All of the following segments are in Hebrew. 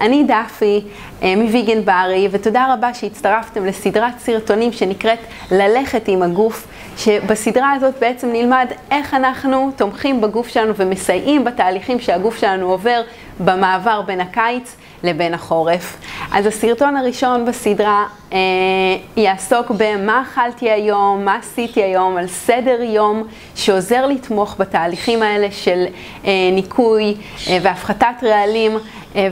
אני דפי מוויגן ברי, ותודה רבה שהצטרפתם לסדרת סרטונים שנקראת ללכת עם הגוף, שבסדרה הזאת בעצם נלמד איך אנחנו תומכים בגוף שלנו ומסייעים בתהליכים שהגוף שלנו עובר במעבר בין הקיץ לבין החורף. אז הסרטון הראשון בסדרה אה, יעסוק במה אכלתי היום, מה עשיתי היום, על סדר יום שעוזר לתמוך בתהליכים האלה של אה, ניקוי אה, והפחתת רעלים.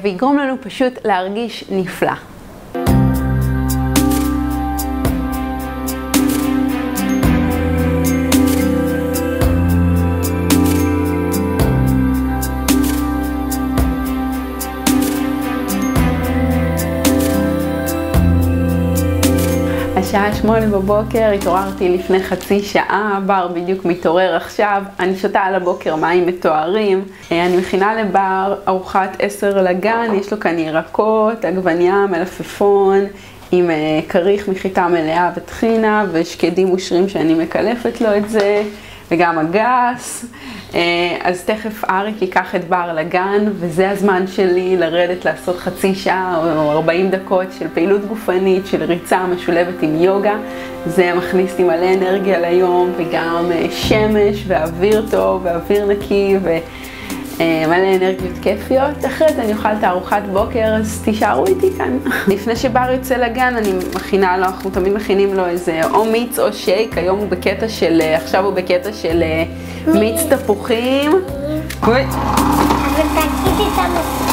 ויגרום לנו פשוט להרגיש נפלא. השעה שמונה בבוקר, התעוררתי לפני חצי שעה, בר בדיוק מתעורר עכשיו, אני שותה על הבוקר מים מתוארים, אה, אני מכינה לבר ארוחת עשר לגן, יש לו כאן ירקות, עגבניה, מלפפון, עם אה, כריך מחיטה מלאה וטחינה, ושקדים ושרים שאני מקלפת לו את זה. וגם הגס. אה, אז תכף אריק ייקח את בר לגן, וזה הזמן שלי לרדת לעשות חצי שעה או 40 דקות של פעילות גופנית, של ריצה משולבת עם יוגה. זה מכניס לי מלא אנרגיה ליום, וגם אה, שמש, ואוויר טוב, ואוויר נקי, ו... אה, מלא אנרגיות כיפיות. אחרי זה אני אוכל את הארוחת בוקר, אז תישארו איתי כאן. לפני שבר יוצא לגן, אני מכינה לו, אנחנו תמיד מכינים לו איזה או מיץ או שייק, היום הוא בקטע של, אה, עכשיו הוא בקטע של אה, מיץ תפוחים. אבל תגידי את המשפט,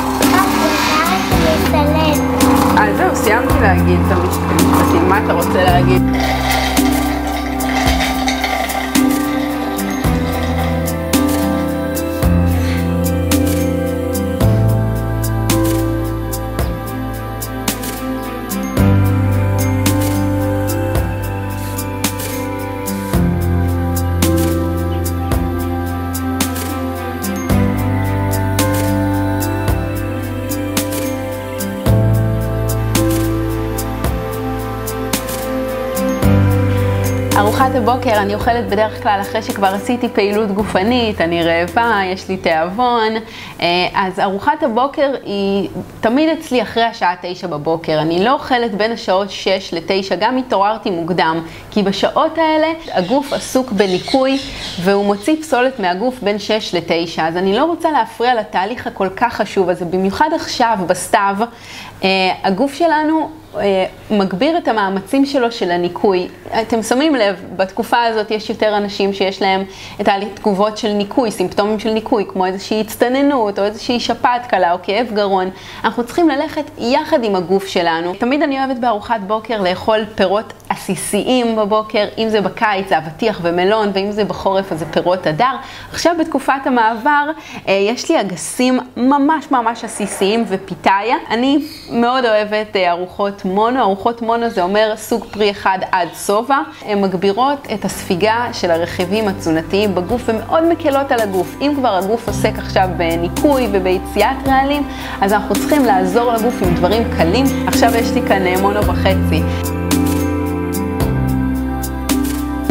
אה, זהו, סיימתי להגיד את המשפטים. מה אתה רוצה להגיד? הבוקר אני אוכלת בדרך כלל אחרי שכבר עשיתי פעילות גופנית, אני רעבה, יש לי תיאבון, אה, אז ארוחת הבוקר היא תמיד אצלי אחרי השעה תשע בבוקר. אני לא אוכלת בין השעות שש לתשע, גם התעוררתי מוקדם, כי בשעות האלה הגוף עסוק בניקוי והוא מוציא פסולת מהגוף בין שש לתשע, אז אני לא רוצה להפריע לתהליך הכל כך חשוב הזה, במיוחד עכשיו בסתיו, הגוף שלנו אה, מגביר את המאמצים שלו של הניקוי. אתם שמים לב, בתקופה הזאת יש יותר אנשים שיש להם את התגובות של ניקוי, סימפטומים של ניקוי, כמו איזושהי הצטננות או איזושהי שפעת קלה או כאב גרון. אנחנו צריכים ללכת יחד עם הגוף שלנו. תמיד אני אוהבת בארוחת בוקר לאכול פירות עסיסיים בבוקר, אם זה בקיץ זה אבטיח ומלון, ואם זה בחורף אז זה פירות הדר. עכשיו בתקופת המעבר אה, יש לי אגסים ממש ממש עסיסיים ופיתאיה. אני מאוד אוהבת אה, ארוחות מונו, ארוחות מונו זה אומר סוג פרי אחד עד שובע. הן מגבירות את הספיגה של הרכיבים התזונתיים בגוף ומאוד מקלות על הגוף. אם כבר הגוף עוסק עכשיו בניקוי וביציאת רעלים, אז אנחנו צריכים לעזור לגוף עם דברים קלים. עכשיו יש לי כאן אה, מונו וחצי.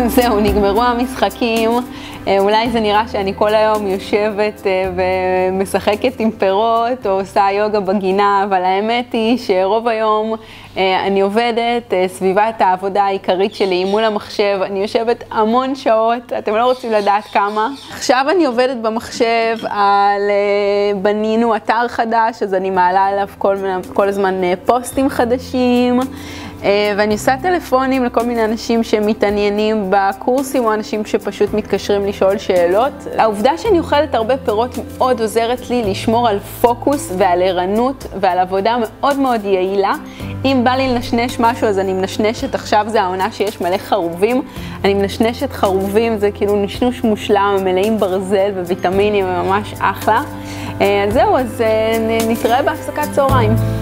זהו, נגמרו המשחקים. אה, אולי זה נראה שאני כל היום יושבת אה, ומשחקת עם פירות או עושה יוגה בגינה, אבל האמת היא שרוב היום אה, אני עובדת, סביבת העבודה העיקרית שלי מול המחשב, אני יושבת המון שעות, אתם לא רוצים לדעת כמה. עכשיו אני עובדת במחשב על, בנינו אתר חדש, אז אני מעלה עליו כל, כל הזמן פוסטים חדשים. אה, ואני עושה טלפונים לכל מיני אנשים שמתעניינים בקורסים או אנשים שפשוט מתקשרים לשאול שאלות. העובדה שאני אוכלת הרבה פירות מאוד עוזרת לי לשמור על פוקוס ועל ערנות ועל עבודה מאוד מאוד יעילה. אם בא לי לנשנש משהו אז אני מנשנשת, עכשיו זה העונה שיש מלא חרובים, אני מנשנשת חרובים, זה כאילו נשנוש מושלם, מלאים ברזל וויטמינים, ממש אחלה. אה, אז זהו, אז אה, נתראה בהפסקת צהריים.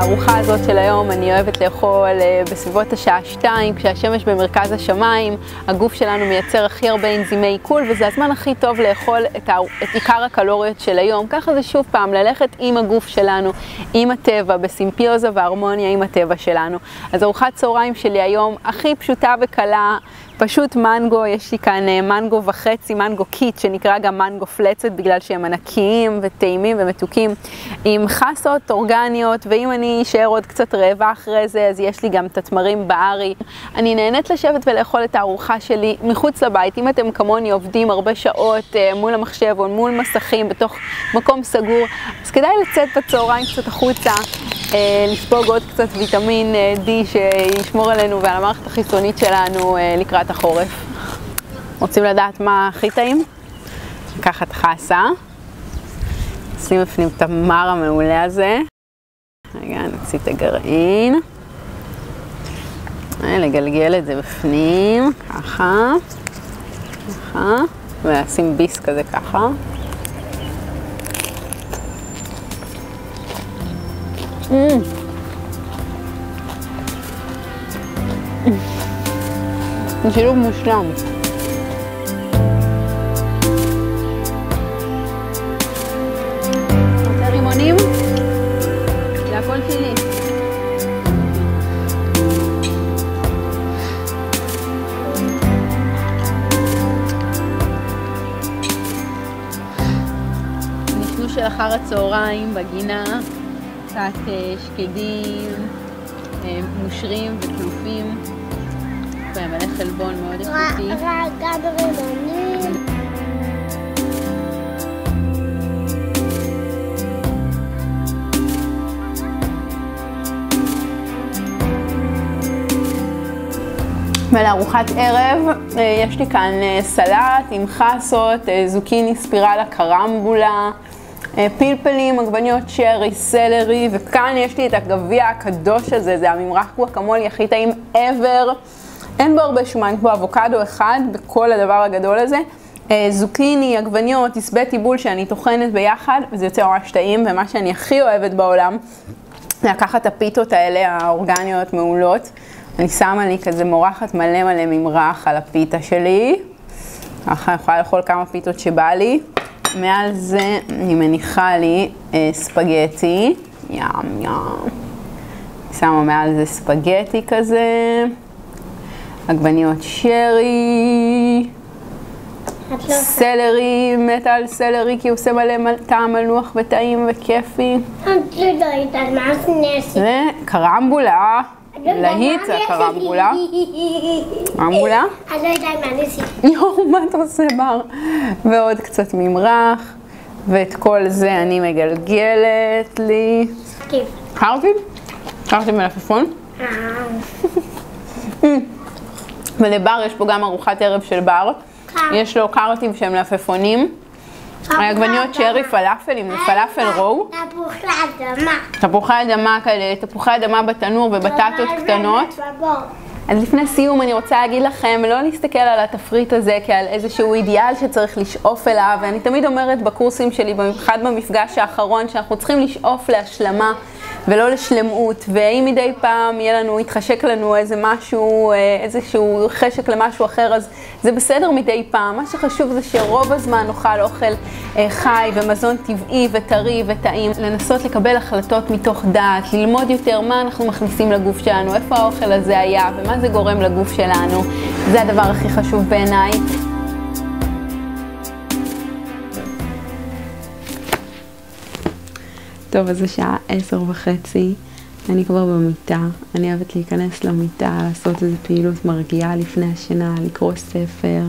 הארוחה הזאת של היום אני אוהבת לאכול אה, בסביבות השעה שתיים, כשהשמש במרכז השמיים, הגוף שלנו מייצר הכי הרבה אנזימי עיכול, וזה הזמן הכי טוב לאכול את, ה... את עיקר הקלוריות של היום. ככה זה שוב פעם, ללכת עם הגוף שלנו, עם הטבע, בסימפיוזה והרמוניה עם הטבע שלנו. אז ארוחת צהריים שלי היום הכי פשוטה וקלה, פשוט מנגו, יש לי כאן אה, מנגו וחצי, מנגו קיט, שנקרא גם מנגו פלצת, בגלל שהם ענקיים וטעימים ומתוקים, עם חסות אורגניות, ואם אני אשאר עוד קצת רעבה אחרי זה, אז יש לי גם את התמרים בארי. אני נהנית לשבת ולאכול את הארוחה שלי מחוץ לבית. אם אתם כמוני עובדים הרבה שעות אה, מול המחשב או מול מסכים בתוך מקום סגור, אז כדאי לצאת בצהריים קצת החוצה, לספוג עוד קצת ויטמין D שישמור עלינו ועל המערכת החיסונית שלנו לקראת החורף. רוצים לדעת מה הכי טעים? לקחת חסה, שים בפנים את המר המעולה הזה. רגע, נוציא את הגרעין. לגלגל את זה בפנים, ככה, ככה, ולשים ביס כזה ככה. זה שילוב מושלם. רוצה רימונים? זה הכל שלי. נשנוש של אחר הצהריים בגינה, קצת שקדים, מושרים וכלופים. מלא חלבון מאוד איכותי. גם רימונים. ולארוחת ערב יש לי כאן סלט עם חסות, זוקיני, ספירלה, קרמבולה, פלפלים, עגבניות שרי, סלרי, וכאן יש לי את הגביע הקדוש הזה, זה הממרח גואקמולי הכי טעים ever. אין בו הרבה שומן, בו אבוקדו אחד בכל הדבר הגדול הזה. זוקיני, עגבניות, עשבי טיבול שאני טוחנת ביחד, וזה יוצא ממש טעים, ומה שאני הכי אוהבת בעולם, זה לקחת את הפיתות האלה, האורגניות מעולות. אני שמה לי כזה מורחת מלא מלא ממרח על הפיתה שלי. ככה יכולה לאכול כמה פיתות שבא לי. מעל זה אני מניחה לי אה, ספגטי, ים ים. שמה מעל זה ספגטי כזה. עגבניות שרי, סלרי, מתה על סלרי כי הוא עושה מלא טעם מלוח וטעים וכיפי. אני לא יודעת מה זה וקרמבולה, להיט זה הקרמבולה. קרמבולה? אני לא יודעת מה ניסי. יואו, מה אתה עושה בר? ועוד קצת ממרח, ואת כל זה אני מגלגלת לי. קרטיב? קרטיב מלפפון? ולבר יש פה גם ארוחת ערב של בר. יש לו קרטיב שהם מלפפונים. עגבניות שרי פלאפלים, זה פלאפל רואו. תפוחי אדמה. תפוחי אדמה כאלה, תפוחי אדמה בתנור ובטטות קטנות. אז לפני סיום אני רוצה להגיד לכם לא להסתכל על התפריט הזה כעל איזשהו אידיאל שצריך לשאוף אליו, ואני תמיד אומרת בקורסים שלי, במיוחד במפגש האחרון, שאנחנו צריכים לשאוף להשלמה ולא לשלמות, ואם מדי פעם יהיה לנו, יתחשק לנו איזה משהו, איזשהו חשק למשהו אחר, אז זה בסדר מדי פעם. מה שחשוב זה שרוב הזמן נאכל אוכל חי ומזון טבעי וטרי וטעים, לנסות לקבל החלטות מתוך דעת, ללמוד יותר מה אנחנו מכניסים לגוף שלנו, איפה האוכל הזה היה ומה זה גורם לגוף שלנו. זה הדבר הכי חשוב בעיניי. טוב, אז השעה עשר וחצי, אני כבר במיטה, אני אוהבת להיכנס למיטה, לעשות איזו פעילות מרגיעה לפני השינה, לקרוא ספר,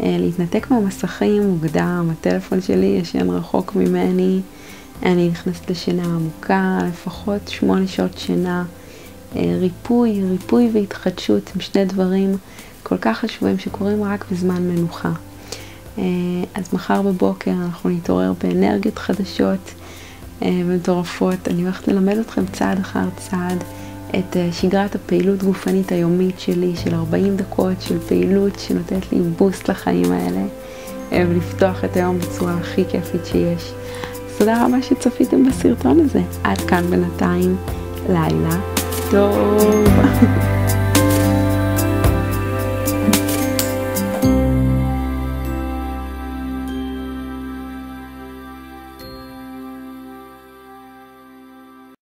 להתנתק מהמסכים מוקדם, הטלפון שלי ישן רחוק ממני, אני נכנסת לשינה עמוקה, לפחות שמונה שעות שינה, ריפוי, ריפוי והתחדשות הם שני דברים כל כך חשובים שקורים רק בזמן מנוחה. אז מחר בבוקר אנחנו נתעורר באנרגיות חדשות. מטורפות. אני הולכת ללמד אתכם צעד אחר צעד את שגרת הפעילות גופנית היומית שלי, של 40 דקות של פעילות שנותנת לי בוסט לחיים האלה, ולפתוח את היום בצורה הכי כיפית שיש. תודה רבה שצפיתם בסרטון הזה. עד כאן בינתיים, לילה טוב.